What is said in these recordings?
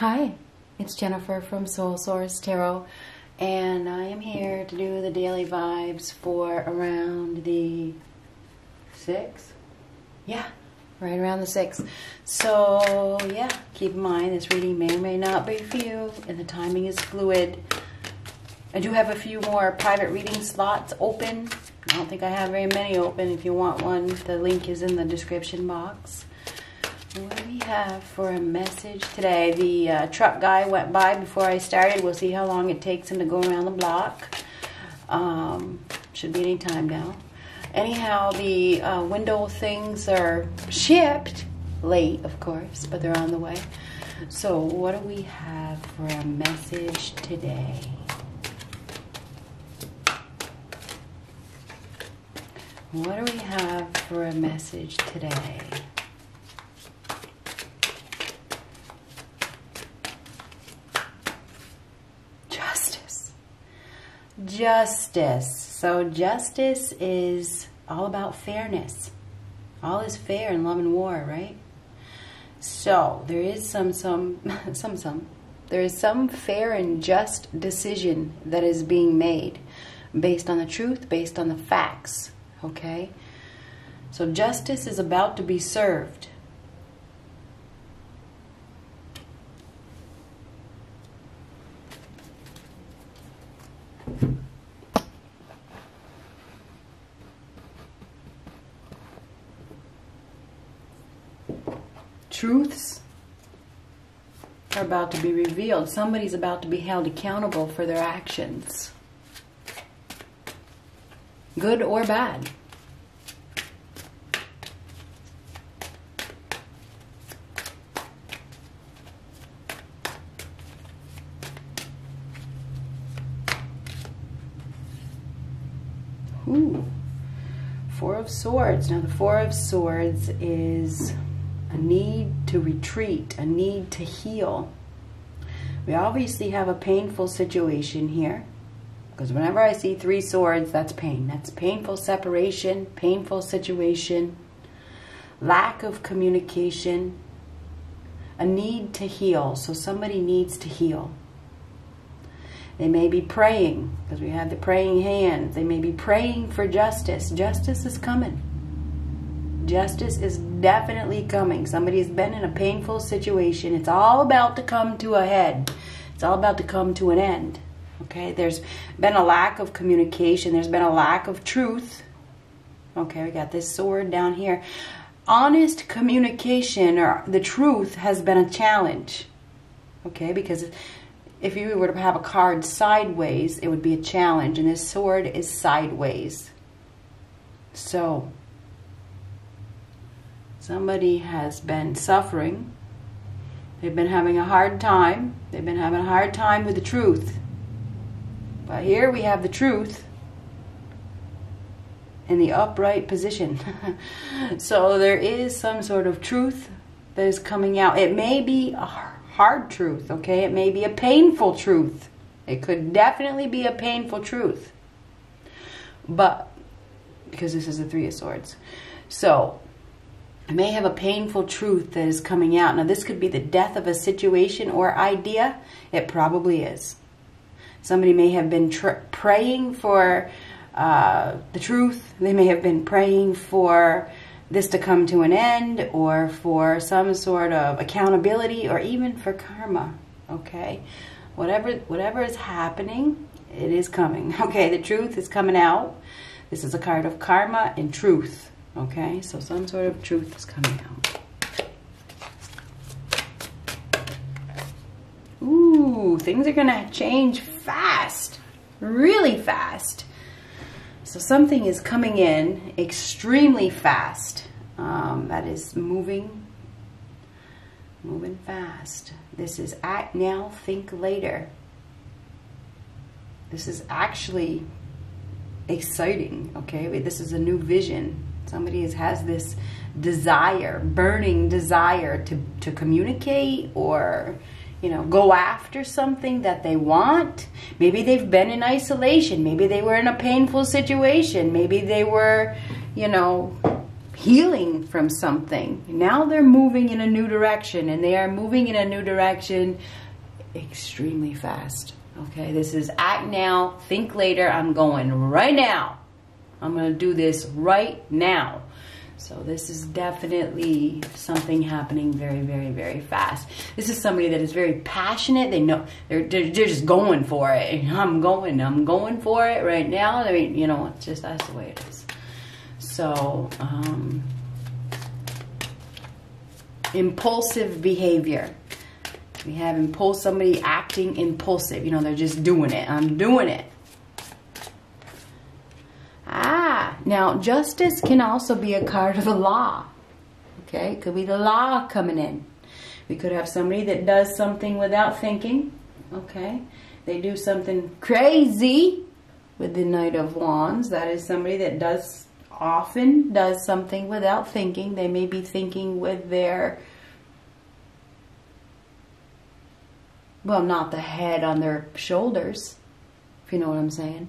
Hi, it's Jennifer from Soul Source Tarot, and I am here to do the daily vibes for around the 6th. Yeah, right around the 6th. So, yeah, keep in mind this reading may or may not be for you, and the timing is fluid. I do have a few more private reading slots open. I don't think I have very many open. If you want one, the link is in the description box. What do we have for a message today? The uh, truck guy went by before I started. We'll see how long it takes him to go around the block. Um, should be any time now. Anyhow, the uh, window things are shipped late, of course, but they're on the way. So, what do we have for a message today? What do we have for a message today? Justice. Justice. So, justice is all about fairness. All is fair in love and war, right? So, there is some, some, some, some. There is some fair and just decision that is being made based on the truth, based on the facts Okay? So justice is about to be served. Truths are about to be revealed. Somebody's about to be held accountable for their actions good or bad. Ooh, Four of Swords. Now the Four of Swords is a need to retreat, a need to heal. We obviously have a painful situation here. Because whenever I see three swords, that's pain. That's painful separation, painful situation, lack of communication, a need to heal. So somebody needs to heal. They may be praying, because we have the praying hand. They may be praying for justice. Justice is coming. Justice is definitely coming. Somebody has been in a painful situation. It's all about to come to a head. It's all about to come to an end. Okay, there's been a lack of communication, there's been a lack of truth. Okay, we got this sword down here. Honest communication or the truth has been a challenge. Okay, because if you were to have a card sideways, it would be a challenge, and this sword is sideways. So, somebody has been suffering. They've been having a hard time. They've been having a hard time with the truth. But here we have the truth in the upright position. so there is some sort of truth that is coming out. It may be a hard truth, okay? It may be a painful truth. It could definitely be a painful truth. But, because this is the Three of Swords. So, may have a painful truth that is coming out. Now, this could be the death of a situation or idea. It probably is. Somebody may have been praying for uh, the truth. They may have been praying for this to come to an end or for some sort of accountability or even for karma. Okay? Whatever, whatever is happening, it is coming. Okay? The truth is coming out. This is a card of karma and truth. Okay? So some sort of truth is coming out. Ooh, things are to change fast, really fast. So something is coming in extremely fast. Um, that is moving, moving fast. This is act now, think later. This is actually exciting, okay? This is a new vision. Somebody has, this desire, burning desire to, to communicate or you know, go after something that they want. Maybe they've been in isolation. Maybe they were in a painful situation. Maybe they were, you know, healing from something. Now they're moving in a new direction and they are moving in a new direction extremely fast. Okay, this is act now, think later. I'm going right now. I'm going to do this right now. So this is definitely something happening very, very, very fast. This is somebody that is very passionate. They know they're they're, they're just going for it. I'm going. I'm going for it right now. I mean, you know, it's just that's the way it is. So, um, impulsive behavior. We have impulse somebody acting impulsive. You know, they're just doing it. I'm doing it. Now justice can also be a card of the law. Okay, could be the law coming in. We could have somebody that does something without thinking. Okay, they do something crazy with the Knight of Wands. That is somebody that does often does something without thinking. They may be thinking with their well, not the head on their shoulders, if you know what I'm saying.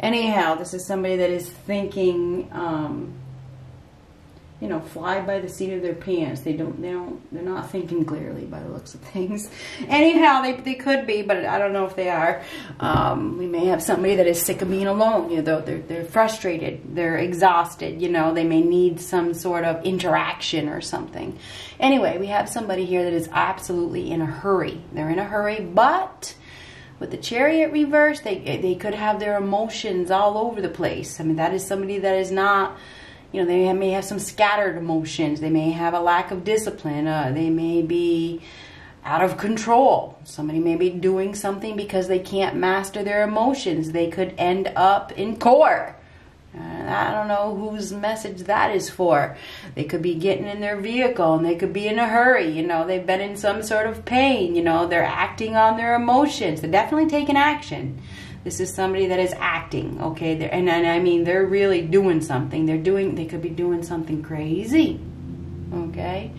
Anyhow, this is somebody that is thinking, um, you know, fly by the seat of their pants. They don't, they don't, they're not thinking clearly by the looks of things. Anyhow, they, they could be, but I don't know if they are. Um, we may have somebody that is sick of being alone. You know, they're, they're frustrated. They're exhausted. You know, they may need some sort of interaction or something. Anyway, we have somebody here that is absolutely in a hurry. They're in a hurry, but with the chariot reverse, they they could have their emotions all over the place. I mean, that is somebody that is not, you know, they may have some scattered emotions. They may have a lack of discipline. Uh, they may be out of control. Somebody may be doing something because they can't master their emotions. They could end up in court. I don't know whose message that is for. They could be getting in their vehicle and they could be in a hurry. You know, they've been in some sort of pain. You know, they're acting on their emotions. They're definitely taking action. This is somebody that is acting, okay? They're, and, and I mean, they're really doing something. They're doing, they could be doing something crazy, okay?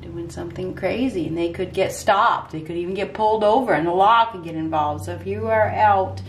Doing something crazy and they could get stopped. They could even get pulled over and the law could get involved. So if you are out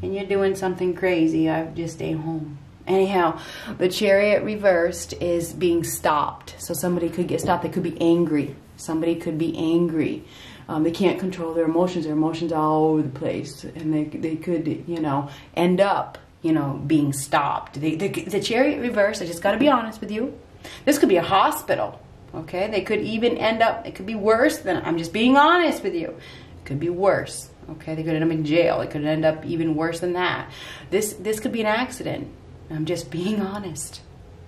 and you're doing something crazy, I would just stay home Anyhow, the chariot reversed is being stopped. So somebody could get stopped. They could be angry. Somebody could be angry. Um, they can't control their emotions. Their emotions are all over the place, and they they could you know end up you know being stopped. the, the chariot reverse. I just got to be honest with you. This could be a hospital. Okay, they could even end up. It could be worse than. I'm just being honest with you. It could be worse. Okay, they could end up in jail. It could end up even worse than that. This this could be an accident. I'm just being honest.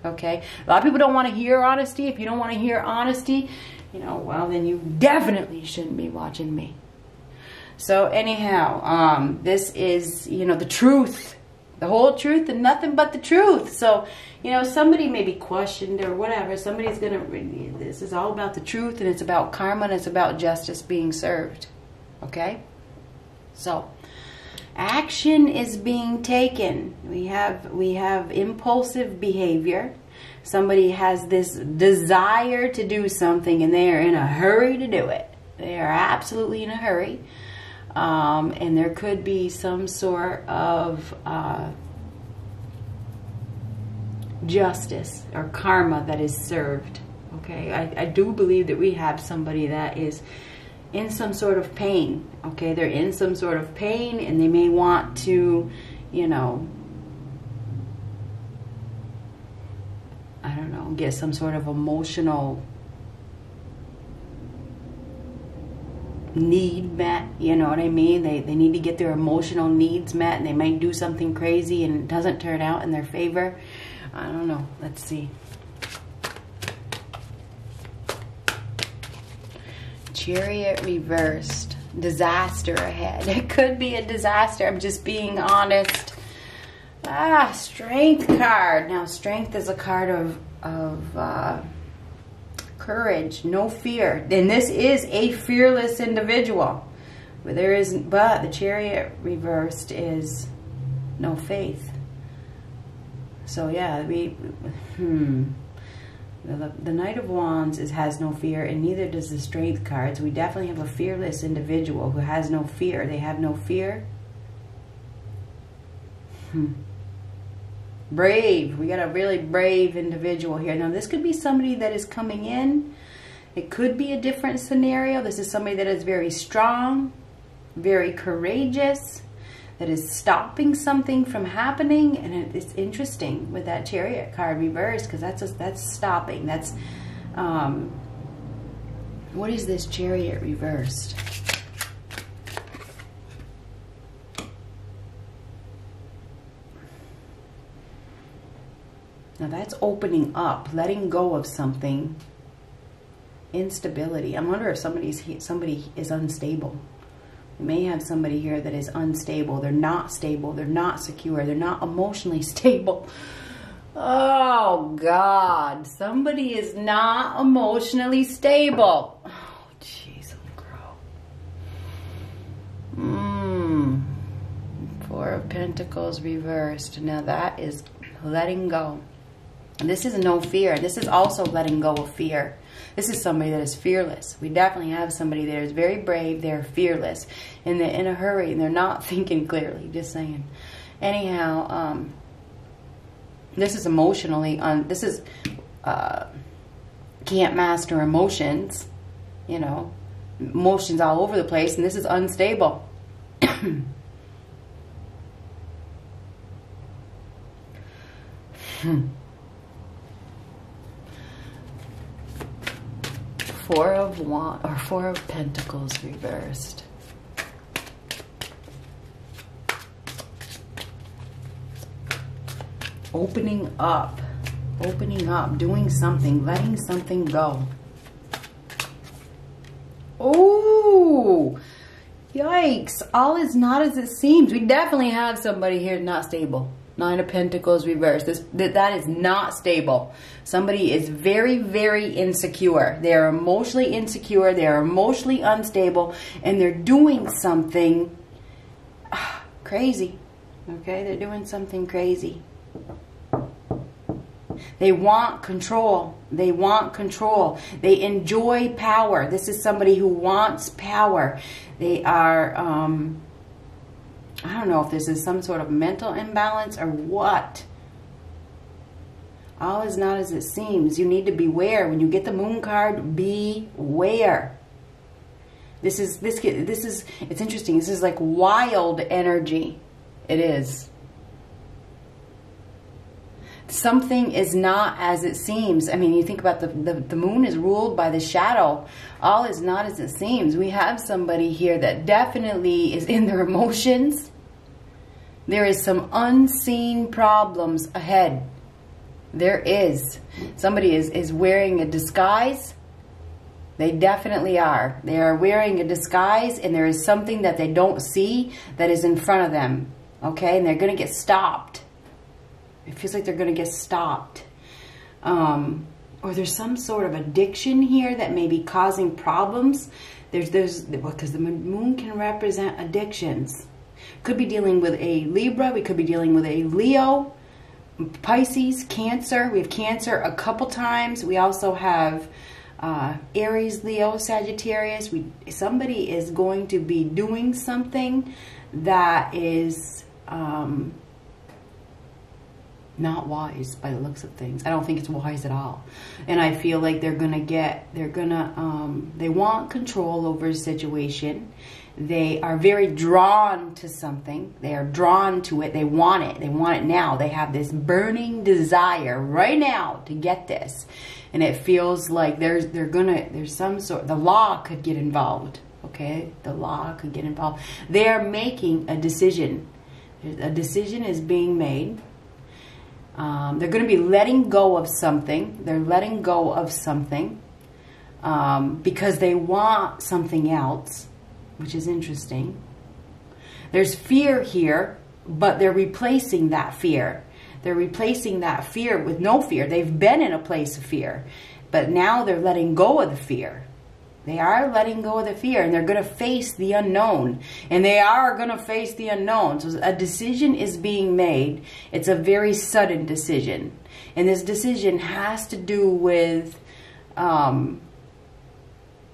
Okay? A lot of people don't want to hear honesty. If you don't want to hear honesty, you know, well, then you definitely shouldn't be watching me. So, anyhow, um, this is, you know, the truth. The whole truth and nothing but the truth. So, you know, somebody may be questioned or whatever. Somebody's going to, this is all about the truth and it's about karma and it's about justice being served. Okay? So, action is being taken. We have we have impulsive behavior. Somebody has this desire to do something and they are in a hurry to do it. They are absolutely in a hurry. Um, and there could be some sort of uh, justice or karma that is served. Okay, I, I do believe that we have somebody that is in some sort of pain. Okay, they're in some sort of pain and they may want to, you know, I don't know, get some sort of emotional need met, you know what I mean? They, they need to get their emotional needs met and they might do something crazy and it doesn't turn out in their favor. I don't know. Let's see. Chariot reversed. Disaster ahead. It could be a disaster. I'm just being honest. Ah, strength card. Now, strength is a card of, of uh, courage, no fear. And this is a fearless individual. But there isn't, but the chariot reversed is no faith. So yeah, we, hmm. The, the Knight of Wands is, has no fear, and neither does the Strength card. So we definitely have a fearless individual who has no fear. They have no fear. Hmm. Brave. We got a really brave individual here. Now, this could be somebody that is coming in. It could be a different scenario. This is somebody that is very strong, very courageous, that is stopping something from happening. And it's interesting with that chariot card reversed because that's, that's stopping. That's, um, what is this chariot reversed? Now that's opening up, letting go of something. Instability. I wonder if somebody's somebody is unstable. May have somebody here that is unstable. They're not stable. They're not secure. They're not emotionally stable. Oh God, somebody is not emotionally stable. Oh jeez, girl. Mmm. Four of Pentacles reversed. Now that is letting go. This is no fear. This is also letting go of fear. This is somebody that is fearless. We definitely have somebody that is very brave. They're fearless. And they're in a hurry. And they're not thinking clearly. Just saying. Anyhow, um, this is emotionally, un this is, uh, can't master emotions. You know, emotions all over the place. And this is unstable. hmm. Four of Wand or Four of Pentacles reversed. Opening up, opening up, doing something, letting something go. Oh, yikes. All is not as it seems. We definitely have somebody here not stable. Nine of Pentacles reversed. This that is not stable. Somebody is very, very insecure. They are emotionally insecure. They are emotionally unstable, and they're doing something ah, crazy. Okay, they're doing something crazy. They want control. They want control. They enjoy power. This is somebody who wants power. They are. Um, I don't know if this is some sort of mental imbalance or what. All is not as it seems. You need to beware. When you get the moon card, beware. This is, this, this is, it's interesting. This is like wild energy. It is. Something is not as it seems. I mean, you think about the, the, the moon is ruled by the shadow. All is not as it seems. We have somebody here that definitely is in their emotions there is some unseen problems ahead. There is. Somebody is, is wearing a disguise. They definitely are. They are wearing a disguise and there is something that they don't see that is in front of them. Okay? And they're going to get stopped. It feels like they're going to get stopped. Um, or there's some sort of addiction here that may be causing problems. There's, there's, because the moon can represent addictions. Could be dealing with a Libra. We could be dealing with a Leo, Pisces, Cancer. We have Cancer a couple times. We also have uh, Aries, Leo, Sagittarius. We Somebody is going to be doing something that is um, not wise by the looks of things. I don't think it's wise at all. And I feel like they're going to get, they're to, um, they want control over a situation they are very drawn to something. They are drawn to it. They want it. They want it now. They have this burning desire right now to get this. And it feels like there's they're gonna there's some sort the law could get involved. Okay? The law could get involved. They are making a decision. A decision is being made. Um, they're going to be letting go of something. They're letting go of something um, because they want something else which is interesting. There's fear here, but they're replacing that fear. They're replacing that fear with no fear. They've been in a place of fear, but now they're letting go of the fear. They are letting go of the fear and they're going to face the unknown. And they are going to face the unknown. So a decision is being made. It's a very sudden decision. And this decision has to do with um,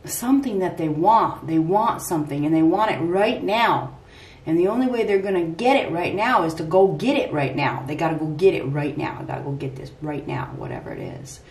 something that they want. They want something and they want it right now. And the only way they're going to get it right now is to go get it right now. They got to go get it right now. Got to go get this right now, whatever it is.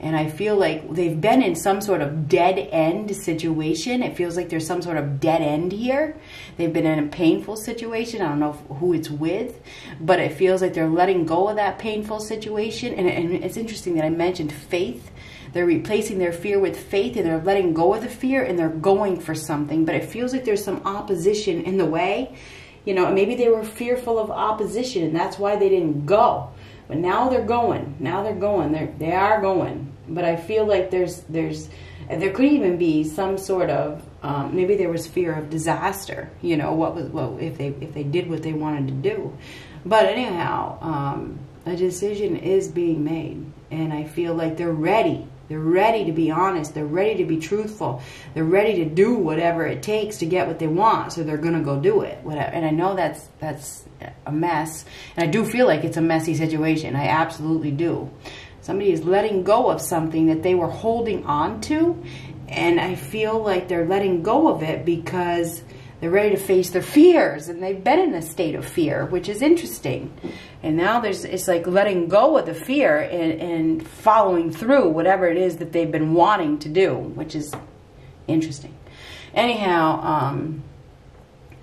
And I feel like they've been in some sort of dead end situation. It feels like there's some sort of dead end here. They've been in a painful situation. I don't know who it's with, but it feels like they're letting go of that painful situation. And, and it's interesting that I mentioned faith. They're replacing their fear with faith and they're letting go of the fear and they're going for something. But it feels like there's some opposition in the way. You know, maybe they were fearful of opposition and that's why they didn't go but now they're going. Now they're going. They're they are going. But I feel like there's there's there could even be some sort of um, maybe there was fear of disaster. You know what was what if they if they did what they wanted to do. But anyhow, um, a decision is being made, and I feel like they're ready they're ready to be honest. They're ready to be truthful. They're ready to do whatever it takes to get what they want. So they're going to go do it. Whatever. And I know that's that's a mess. And I do feel like it's a messy situation. I absolutely do. Somebody is letting go of something that they were holding on to. And I feel like they're letting go of it because they're ready to face their fears and they've been in a state of fear, which is interesting. And now there's it's like letting go of the fear and, and following through whatever it is that they've been wanting to do, which is interesting. Anyhow, um,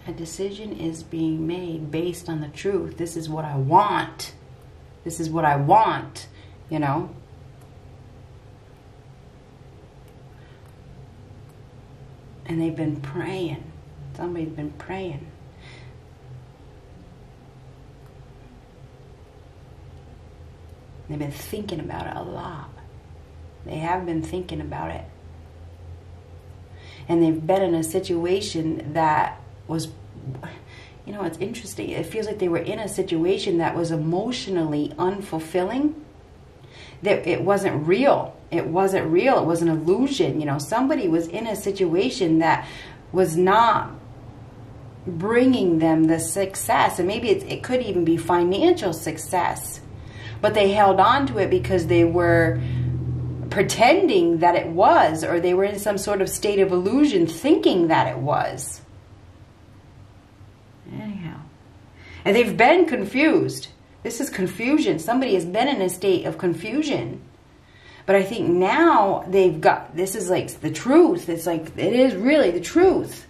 a decision is being made based on the truth. This is what I want. This is what I want, you know. And they've been praying Somebody's been praying. They've been thinking about it a lot. They have been thinking about it. And they've been in a situation that was, you know, it's interesting. It feels like they were in a situation that was emotionally unfulfilling. That it wasn't real. It wasn't real. It was an illusion. You know, somebody was in a situation that was not bringing them the success. And maybe it could even be financial success. But they held on to it because they were pretending that it was, or they were in some sort of state of illusion thinking that it was. Anyhow. And they've been confused. This is confusion. Somebody has been in a state of confusion. But I think now they've got, this is like the truth. It's like, it is really the truth.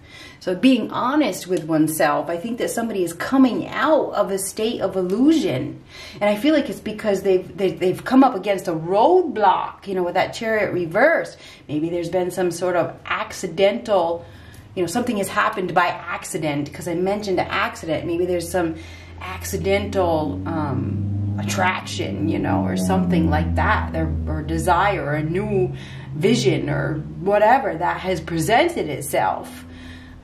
So being honest with oneself, I think that somebody is coming out of a state of illusion. And I feel like it's because they've, they, have they have come up against a roadblock, you know, with that chariot reversed. Maybe there's been some sort of accidental, you know, something has happened by accident because I mentioned accident. Maybe there's some accidental um, attraction, you know, or something like that, or, or desire, or a new vision, or whatever that has presented itself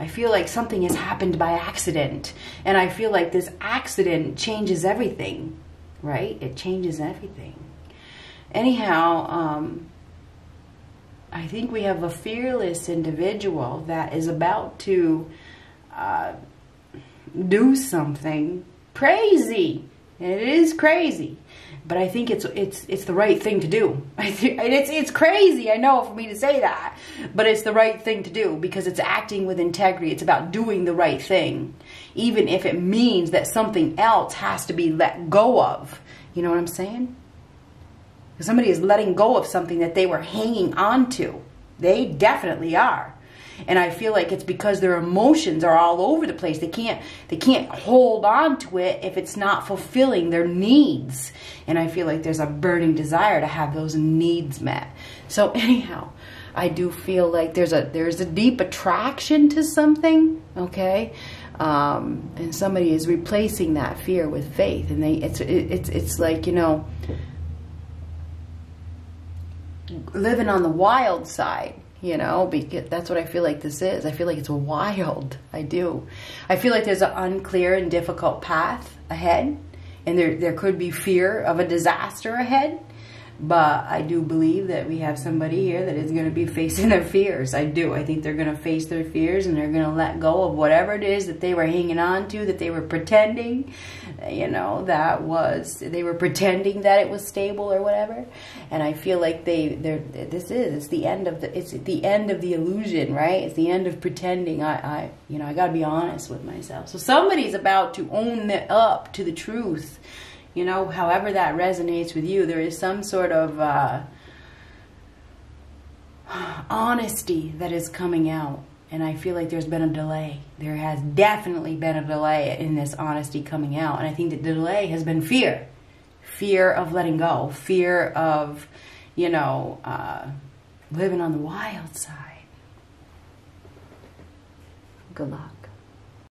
I feel like something has happened by accident. And I feel like this accident changes everything, right? It changes everything. Anyhow, um, I think we have a fearless individual that is about to uh, do something crazy. It is crazy but I think it's it's it's the right thing to do. I it's it's crazy, I know for me to say that, but it's the right thing to do because it's acting with integrity. It's about doing the right thing, even if it means that something else has to be let go of. You know what I'm saying? Somebody is letting go of something that they were hanging on to. They definitely are and I feel like it's because their emotions are all over the place. They can't they can't hold on to it if it's not fulfilling their needs. And I feel like there's a burning desire to have those needs met. So anyhow, I do feel like there's a there's a deep attraction to something, okay? Um, and somebody is replacing that fear with faith, and they it's it, it's it's like you know living on the wild side you know because that's what i feel like this is. I feel like it's wild. I do. I feel like there's an unclear and difficult path ahead and there there could be fear of a disaster ahead But I do believe that we have somebody here that is going to be facing their fears. I do. I think they're going to face their fears and they're going to let go of whatever it is that they were hanging on to, that they were pretending, you know, that was, they were pretending that it was stable or whatever. And I feel like they, they're, this is, it's the end of the, it's the end of the illusion, right? It's the end of pretending. I, I you know, I got to be honest with myself. So somebody's about to own up to the truth you know, however that resonates with you, there is some sort of uh, honesty that is coming out. And I feel like there's been a delay. There has definitely been a delay in this honesty coming out. And I think that the delay has been fear fear of letting go, fear of, you know, uh, living on the wild side. Good luck.